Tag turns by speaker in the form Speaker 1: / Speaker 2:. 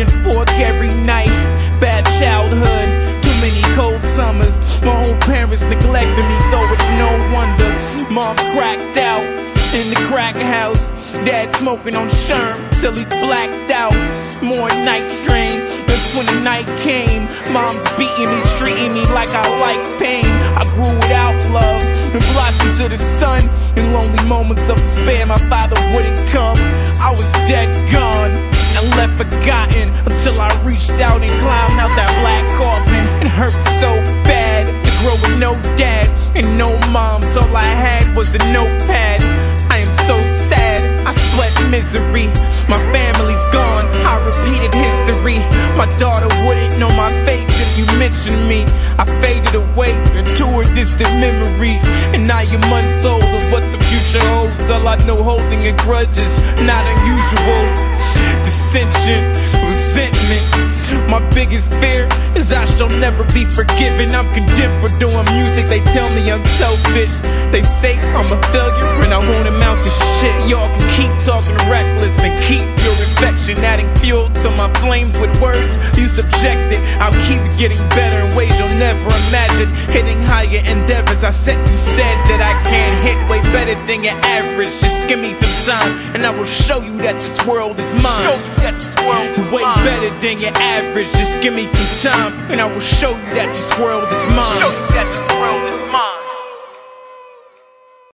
Speaker 1: eating fork every night. Bad childhood, too many cold summers. My own parents neglected me, so it's no wonder. Mom's cracked out in the crack house. Dad smoking on Sherm till he's blacked out. More night strain. That's when the night came. Mom's beating me, treating me like I like pain. I grew without love and blossomed to the sun. In lonely moments of despair, my father wouldn't come. I was dead gone and forgotten until I reached out and climbed out that black coffin. It hurt so bad to grow with no dad and no mom. So all I had was a notepad. I am so sad, I sweat misery. My family's gone, I repeated history. My daughter wouldn't know my face if you mentioned me. I faded away into her distant memories. And now you're months of what the future holds. All I know holding a grudge is not unusual. Biggest fear is I shall never be forgiven. I'm condemned for doing music. They tell me I'm selfish. They say I'm a failure and I won't amount to shit. Y'all can keep talking your infection, adding fuel to my flames with words you subjected. I'll keep getting better in ways you'll never imagine. Hitting higher endeavors. I said you said that I can hit way better than your average. Just give me some time and I will show you that this world is mine.
Speaker 2: Show you that this world is
Speaker 1: Way
Speaker 2: mine.
Speaker 1: better than your average. Just give me some time, and I will show you that this world is mine.